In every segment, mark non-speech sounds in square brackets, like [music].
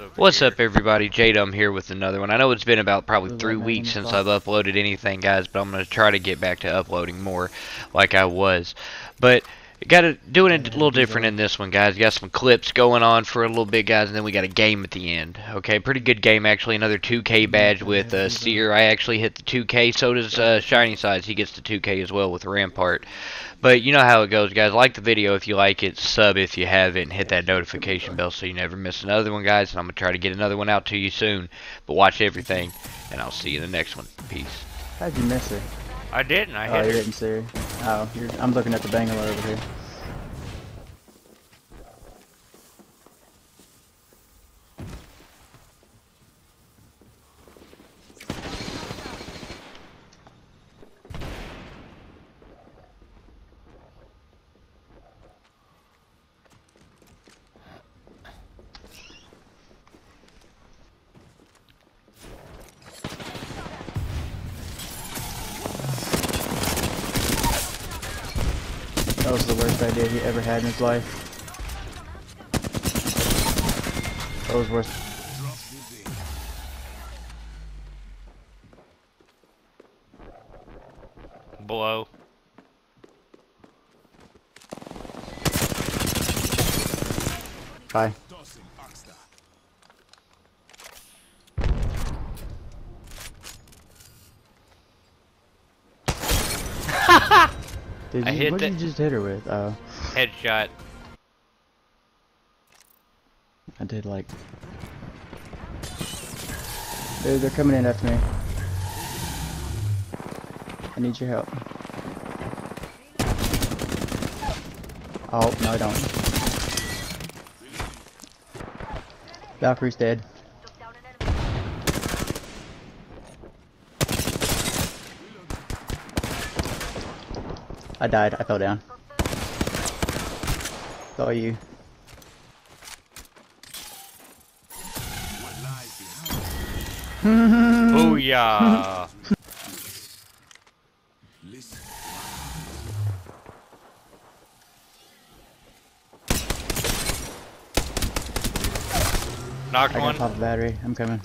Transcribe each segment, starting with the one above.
over What's here. up, everybody? J-Dum here with another one. I know it's been about probably three weeks since. I've uploaded anything, guys, but I'm going to try to get back to uploading more like I was. But got to doing it a little different in this one, guys. Got some clips going on for a little bit, guys, and then we got a game at the end. Okay, pretty good game, actually. Another 2K badge with uh, Seer. I actually hit the 2K, so does uh, Shiny Sides. He gets the 2K as well with Rampart. But you know how it goes, guys. Like the video if you like it, sub if you haven't, hit that notification bell so you never miss another one, guys. And I'm to try to get another one out to you soon. But watch everything, and I'll see you in the next one. Peace. How'd you miss her? I didn't. I oh, hit Oh, you didn't see her. Oh, you're, I'm looking at the Bangalore over here. That was the worst idea he ever had in his life. That was worse. Below. Bye. Did I you, hit what did you just hit her with? Oh, Headshot. I did like. Dude, they're coming in after me. I need your help. Oh, no, I don't. Valkyrie's dead. I died. I fell down. Saw you. Booyah! [laughs] Knocked I got one. pop a battery. I'm coming.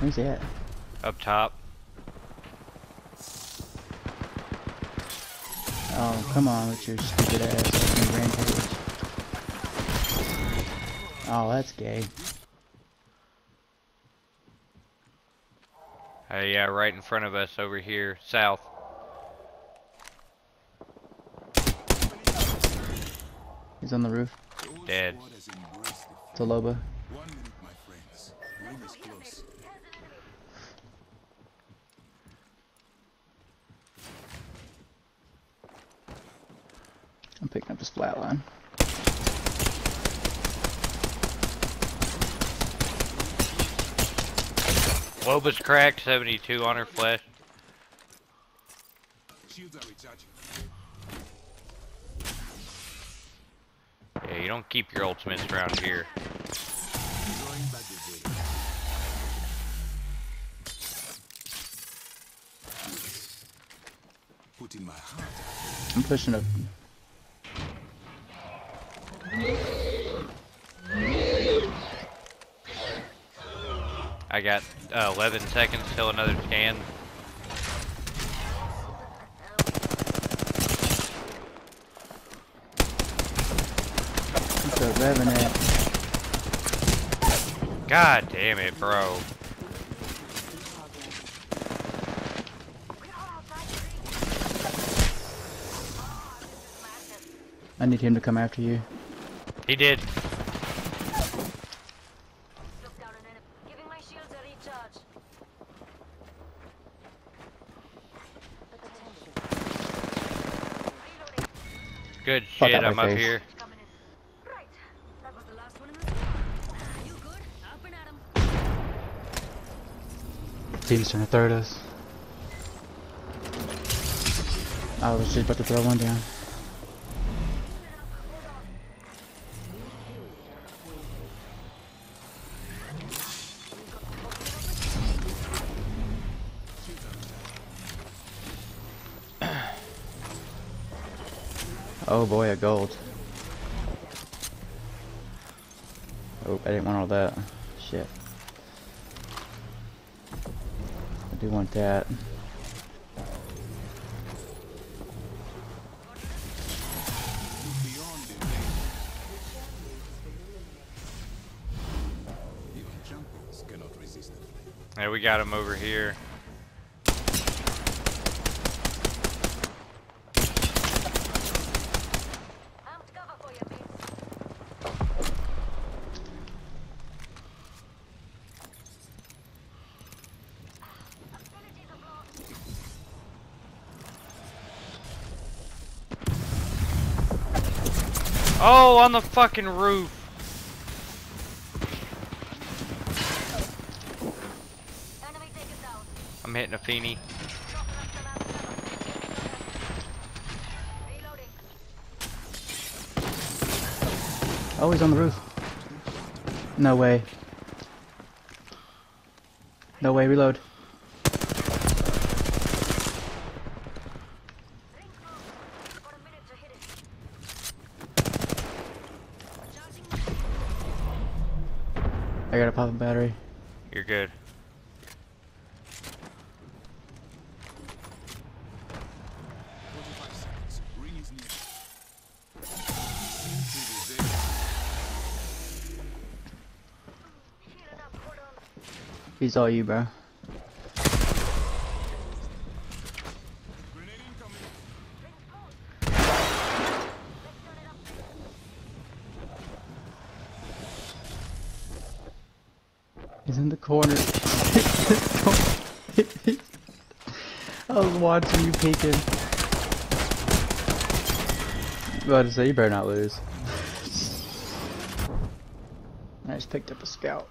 Where's he at? Up top. Oh, come on with your stupid ass rampage. Oh, that's gay. Uh, yeah, right in front of us over here, south. He's on the roof. Dead. It's a Loba. One minute, my friends. Ring is close. I'm picking up his flatline. Loba's cracked, 72 on her flesh. Shields are recharging. Yeah, you don't keep your ultimates around here. Drawing back the veil. Putting my heart. I'm pushing up. I got uh, 11 seconds till another scan. It's a Revenant. God damn it, bro. I need him to come after you. He did. Look down an enemy. Giving my shields a recharge. Good Fuck shit, I'm up face. here. Coming in. Right. That was the last one in the squad. You good? Up and at 'em. Team's trying to third us. I was just about to throw one down. Oh boy, a gold. Oh, I didn't want all that. Shit. I do want that. Yeah, we got him over here. Oh, on the fucking roof. I'm hitting a Feeny. Oh, he's on the roof. No way. No way, reload. Ring close. Got a minute to hit it. Charging I gotta pop a battery. You're good. Forty-five seconds. Ring is near. Into the veil. healing up. Hold on. He's all you, bro. Grenade incoming. Ring close. Let's turn it up. He's in the corner. I was watching you peeking. About to say, you better not lose. I just picked up a scout.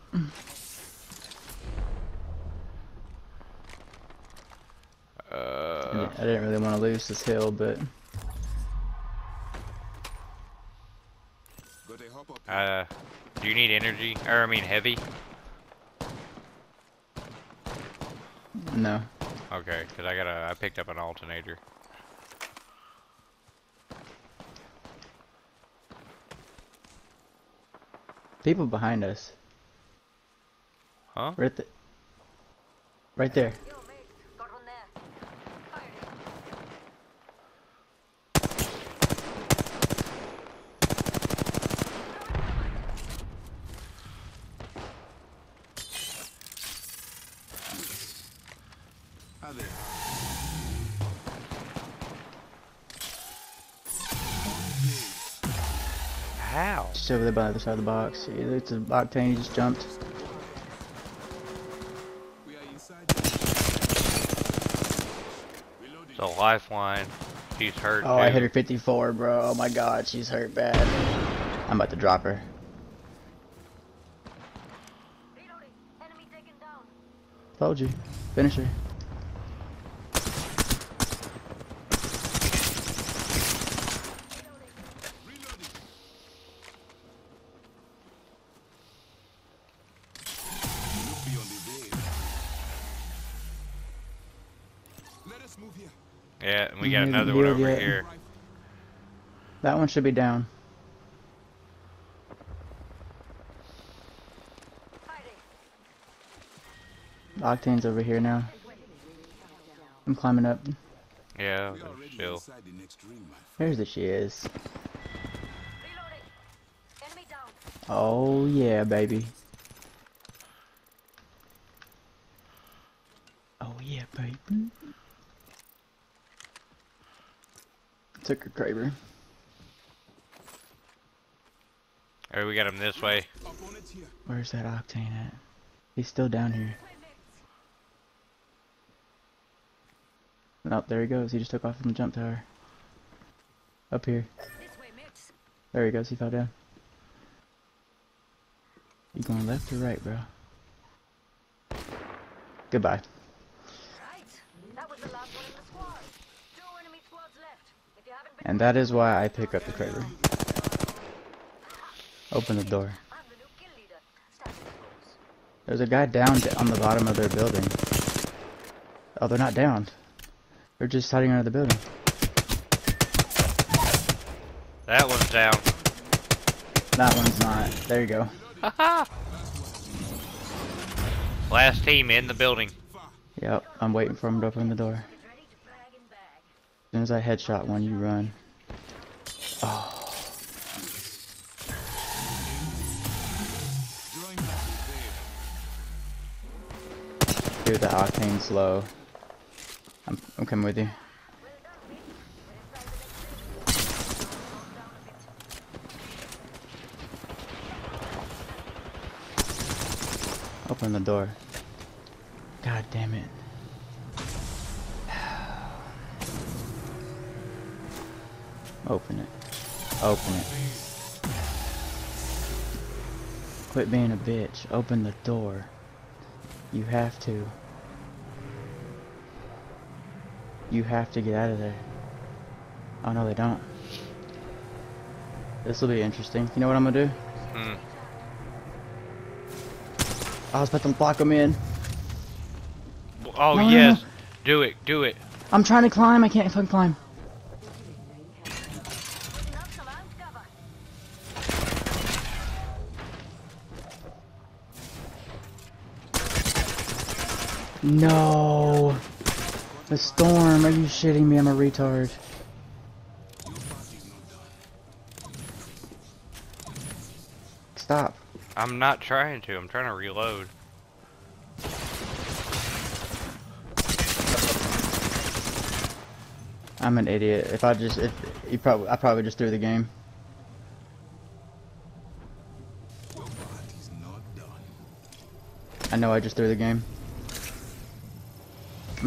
I Uh, didn't- I didn't really want to lose this hill, but Got a hop up. here. uh, do you need energy? Or I mean heavy? No. Okay, cause I got a, I picked up an alternator. People behind us. Huh? Right, th right there. Over there by the other side of the box. It's an octane, he just jumped. We are inside. Reloading. So lifeline. She's hurt. Oh, I hit her 54, bro. Oh my god, she's hurt bad. I'm about to drop her. Reloading. Enemy taken down. Told you. Finish her. Yeah, and we got another one over yet. here. That one should be down. Octane's over here now. I'm climbing up. Yeah, We chill. inside the next ring, my friend. There's that she is. Reloading. Enemy down. Oh yeah, baby. Oh yeah, baby. Took her Kraber. Alright, we got him this way. Where's that Octane at? He's still down here. Nope, there he goes. He just took off from the jump tower. Up here. This way, mates. There he goes. He fell down. You going left or right, bro? Goodbye. Right. That was the last one in the squad. Two enemy squads left. If you haven't been And that is why I pick up the Kraber. Open the door. I'm the new kill leader. Status scores. There's a guy down on the bottom of their building. Oh, they're not down. They're just hiding under the building. That one's down. That one's not. There you go. Last team in the building. Yep, I'm waiting for him to open the door. Ready to brag and bag. As soon as I headshot one, you run. Oh, dude, the octane's low. I'm, I'm coming with you. Open the door. God damn it. Open it. Open it. Quit being a bitch. Open the door. You have to. You have to get out of there. Oh no, they don't. This will be interesting. You know what I'm gonna do? Hmm. I was about to block them in. Oh No, no, yes. no. Do it. Do it. I'm trying to climb. I can't fucking climb. No. The storm. Are you shitting me? I'm a retard. Stop. I'm not trying to. I'm trying to reload. I'm an idiot. If I just, if you probably, I probably just threw the game. Your party's not done. I know I just threw the game.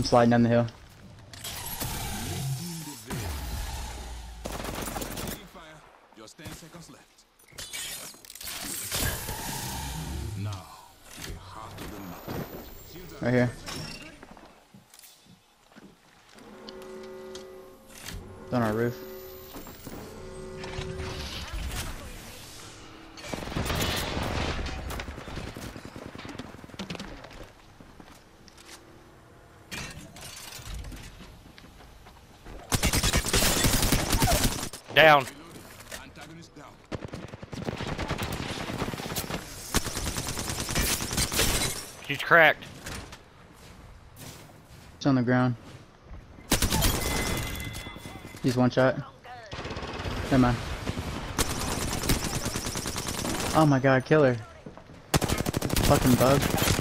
I'm sliding down the hill. Taking fire. Just 10 seconds left. Now, the heart of the matter. Shields are Right here. It's on our roof. Down. She's cracked. It's on the ground. He's one shot. Never mind. Oh my god, killer. Fucking bug.